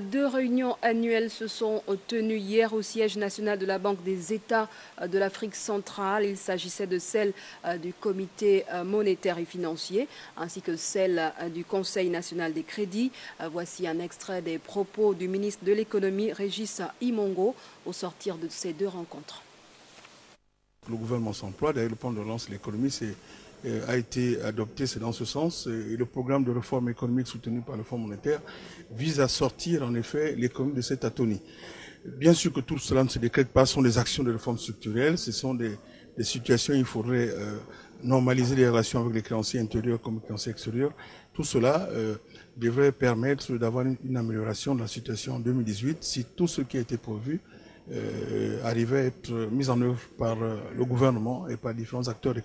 Deux réunions annuelles se sont tenues hier au siège national de la Banque des États de l'Afrique centrale. Il s'agissait de celle du Comité monétaire et financier ainsi que celle du Conseil national des crédits. Voici un extrait des propos du ministre de l'économie Régis Imongo au sortir de ces deux rencontres. Le gouvernement s'emploie, d'ailleurs le plan de relance de l'économie a été adopté, c'est dans ce sens. Et le programme de réforme économique soutenu par le Fonds monétaire vise à sortir en effet l'économie de cette atonie. Bien sûr que tout cela ne se décrète pas, ce sont des actions de réforme structurelle, ce sont des, situations où il faudrait euh, normaliser les relations avec les créanciers intérieurs comme les créanciers extérieurs. Tout cela euh, devrait permettre d'avoir une, amélioration de la situation en 2018 si tout ce qui a été prévu euh, arrivait à être mis en œuvre par le gouvernement et par différents acteurs économiques.